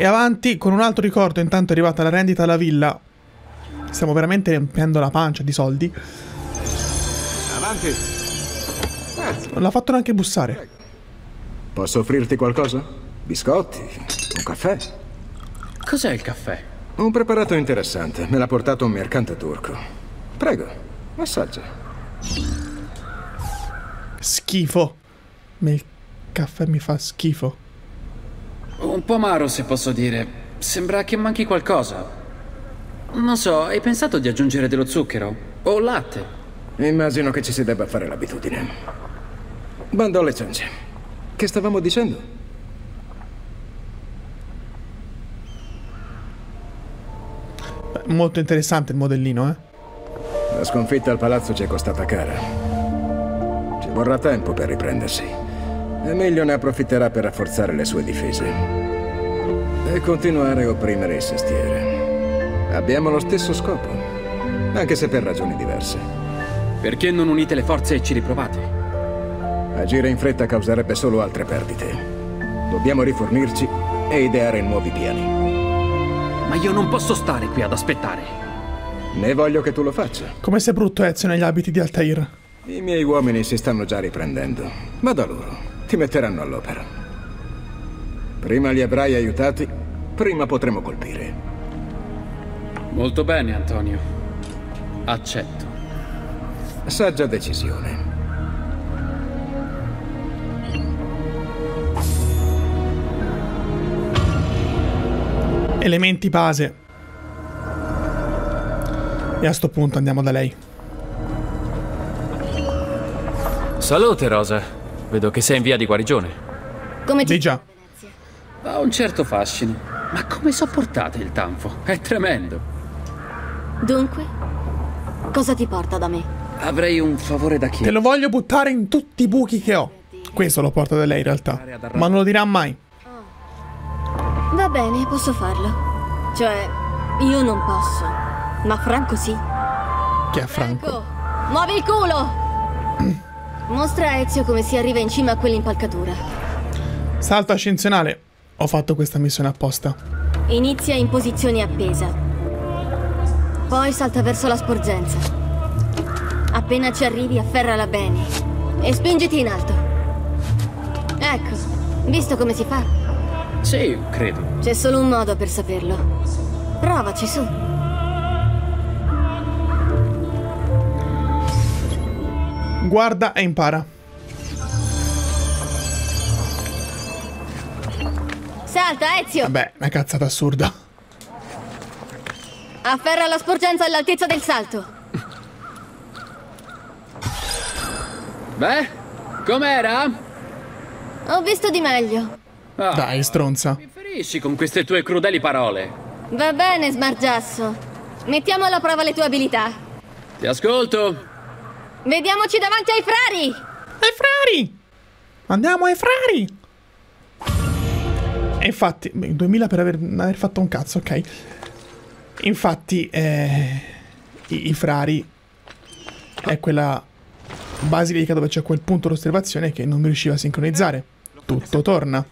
E avanti con un altro ricordo, intanto è arrivata la rendita alla villa. Stiamo veramente riempiendo la pancia di soldi. Avanti. Non l'ha fatto neanche bussare. Posso offrirti qualcosa? Biscotti? Un caffè? Cos'è il caffè? Un preparato interessante. Me l'ha portato un mercante turco. Prego, assaggia. Schifo. Ma il caffè mi fa schifo. Un po' amaro, se posso dire. Sembra che manchi qualcosa. Non so, hai pensato di aggiungere dello zucchero? O latte? Immagino che ci si debba fare l'abitudine. Bando alle ciance. Che stavamo dicendo? Molto interessante il modellino, eh. La sconfitta al palazzo ci è costata cara. Ci vorrà tempo per riprendersi. Emilio ne approfitterà per rafforzare le sue difese. E continuare a opprimere il sestiere. Abbiamo lo stesso scopo, anche se per ragioni diverse. Perché non unite le forze e ci riprovate? Agire in fretta causerebbe solo altre perdite. Dobbiamo rifornirci e ideare nuovi piani. Ma io non posso stare qui ad aspettare. Ne voglio che tu lo faccia. Come sei brutto Ezio negli abiti di Altair. I miei uomini si stanno già riprendendo. Ma da loro. Ti metteranno all'opera. Prima gli ebrei aiutati, prima potremo colpire. Molto bene, Antonio. Accetto. Saggia decisione. Elementi base. E a sto punto andiamo da lei. Salute, Rosa. Vedo che sei in via di guarigione. Come ti Di già. Ha un certo fascino. Ma come sopportate il tanfo? È tremendo. Dunque? Cosa ti porta da me? Avrei un favore da Te chiedere. lo voglio buttare in tutti i buchi che ho. Questo lo porta da lei in realtà. Ma non lo dirà mai. Va bene, posso farlo. Cioè, io non posso. Ma Franco sì. Che è Franco. Franco, muovi il culo! Mostra a Ezio come si arriva in cima a quell'impalcatura. Salto ascensionale. Ho fatto questa missione apposta. Inizia in posizione appesa. Poi salta verso la sporgenza. Appena ci arrivi, afferrala bene. E spingiti in alto. Ecco, visto come si fa? Sì, credo. C'è solo un modo per saperlo. Provaci su. Guarda e impara. Salta, Ezio! Vabbè, una cazzata assurda. Afferra la sporgenza all'altezza del salto. Beh, com'era? Ho visto di meglio. Ah, Dai, stronza. Mi ferisci con queste tue crudeli parole. Va bene, smargiasso. Mettiamo alla prova le tue abilità. Ti ascolto. Vediamoci davanti ai frari! Ai frari! Andiamo ai frari! E infatti, beh, 2000 per aver, aver fatto un cazzo, ok. Infatti, eh, i, i frari è quella basilica dove c'è quel punto d'osservazione che non riusciva a sincronizzare. Tutto torna.